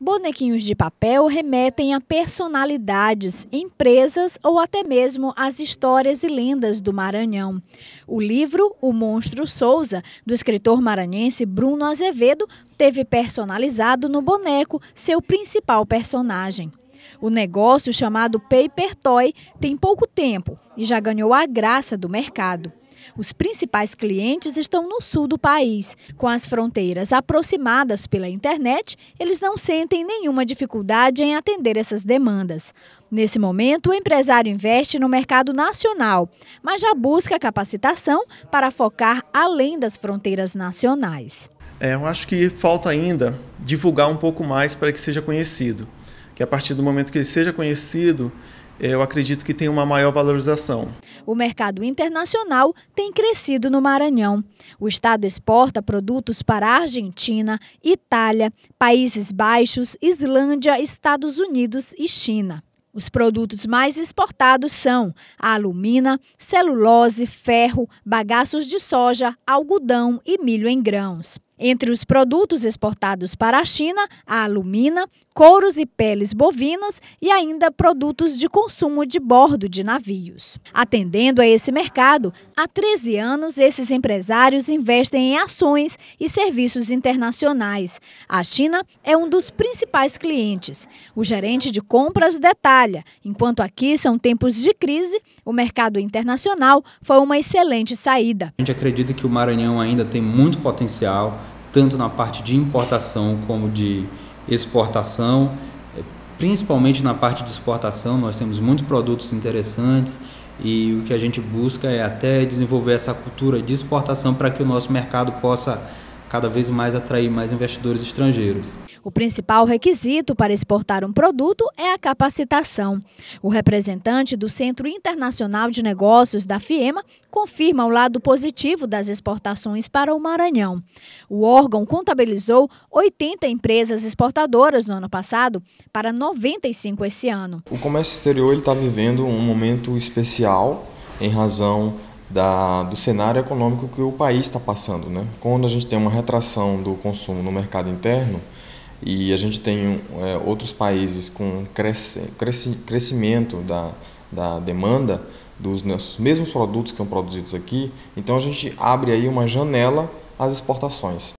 Bonequinhos de papel remetem a personalidades, empresas ou até mesmo às histórias e lendas do Maranhão. O livro O Monstro Souza, do escritor maranhense Bruno Azevedo, teve personalizado no boneco seu principal personagem. O negócio chamado Paper Toy tem pouco tempo e já ganhou a graça do mercado. Os principais clientes estão no sul do país. Com as fronteiras aproximadas pela internet, eles não sentem nenhuma dificuldade em atender essas demandas. Nesse momento, o empresário investe no mercado nacional, mas já busca capacitação para focar além das fronteiras nacionais. É, eu acho que falta ainda divulgar um pouco mais para que seja conhecido. Que a partir do momento que ele seja conhecido, eu acredito que tem uma maior valorização. O mercado internacional tem crescido no Maranhão. O estado exporta produtos para Argentina, Itália, Países Baixos, Islândia, Estados Unidos e China. Os produtos mais exportados são a alumina, celulose, ferro, bagaços de soja, algodão e milho em grãos. Entre os produtos exportados para a China, a alumina, couros e peles bovinas e ainda produtos de consumo de bordo de navios. Atendendo a esse mercado, há 13 anos esses empresários investem em ações e serviços internacionais. A China é um dos principais clientes. O gerente de compras detalha: enquanto aqui são tempos de crise, o mercado internacional foi uma excelente saída. A gente acredita que o Maranhão ainda tem muito potencial tanto na parte de importação como de exportação. É, principalmente na parte de exportação, nós temos muitos produtos interessantes e o que a gente busca é até desenvolver essa cultura de exportação para que o nosso mercado possa cada vez mais atrair mais investidores estrangeiros. O principal requisito para exportar um produto é a capacitação. O representante do Centro Internacional de Negócios da FIEMA confirma o lado positivo das exportações para o Maranhão. O órgão contabilizou 80 empresas exportadoras no ano passado para 95 esse ano. O comércio exterior está vivendo um momento especial em razão da, do cenário econômico que o país está passando. Né? Quando a gente tem uma retração do consumo no mercado interno e a gente tem é, outros países com cresce, cresce, crescimento da, da demanda dos nossos mesmos produtos que são produzidos aqui, então a gente abre aí uma janela às exportações.